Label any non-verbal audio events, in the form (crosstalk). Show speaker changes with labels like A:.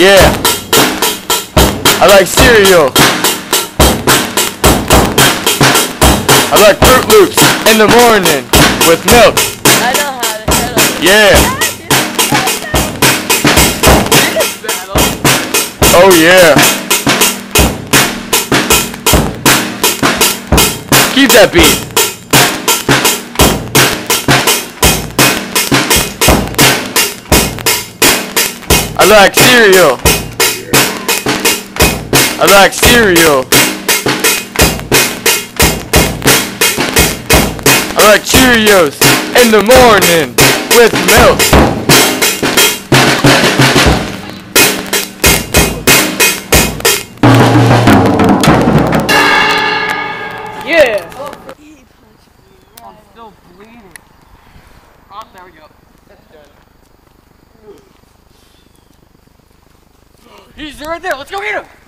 A: Yeah. I like cereal. I like Froot Loops in the morning with milk.
B: I know how to.
A: Yeah. Oh yeah. Keep that beat. I like cereal. I like cereal. I like Cheerios in the morning with milk.
B: Yeah.
C: I'm still bleeding. Oh, there we go. That's done. (gasps) He's right there. Let's go get him.